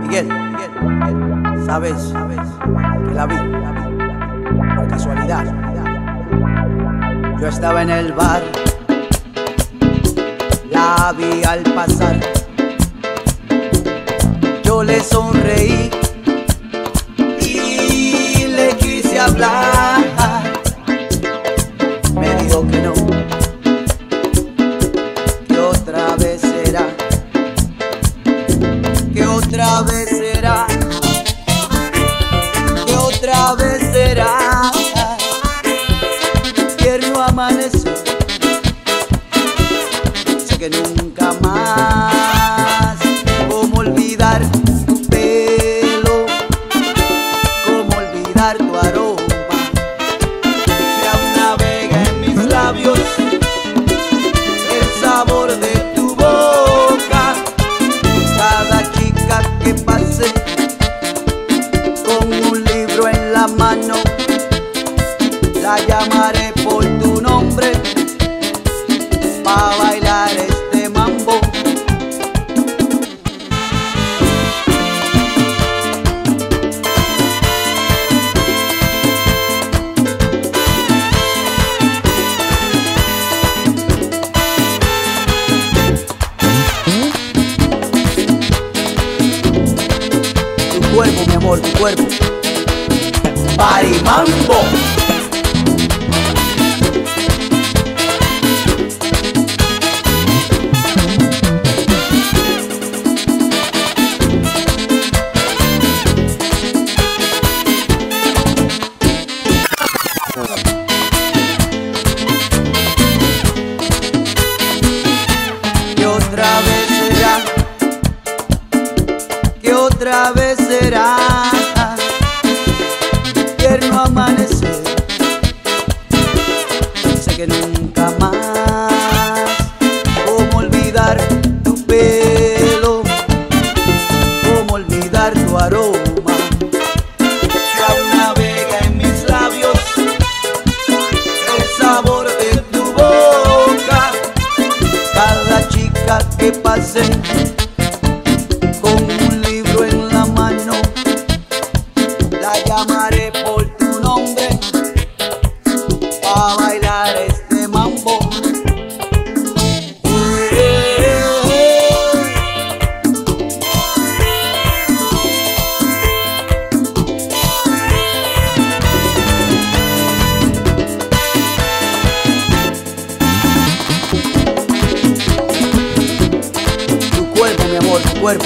Miguel, Miguel, sabes, sabes que la vi, la vi, por casualidad. Yo estaba en el bar, la vi al pasar. Yo le sonreí otra vez será, que otra vez será. Tierno amanecer, sé que nunca más, cómo olvidar tu pelo, cómo olvidar tu la mano, la llamaré por tu nombre para bailar este mambo. Tu cuerpo, mi amor, tu cuerpo. Parimambo. Que otra vez será que otra vez será nunca más, cómo olvidar tu pelo, cómo olvidar tu aroma. Que aún navega en mis labios el sabor de tu boca. Cada chica que pase llamaré por tu nombre a bailar mi amor, tu cuerpo.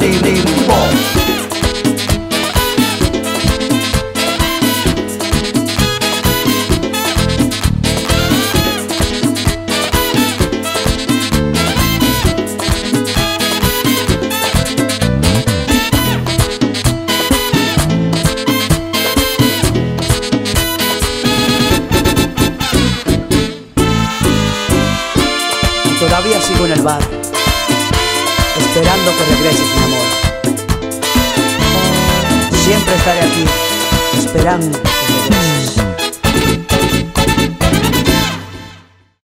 Tilimbo. Todavía sigo en el bar, esperando que regreses, mi amor. Siempre estaré aquí, esperando que regreses.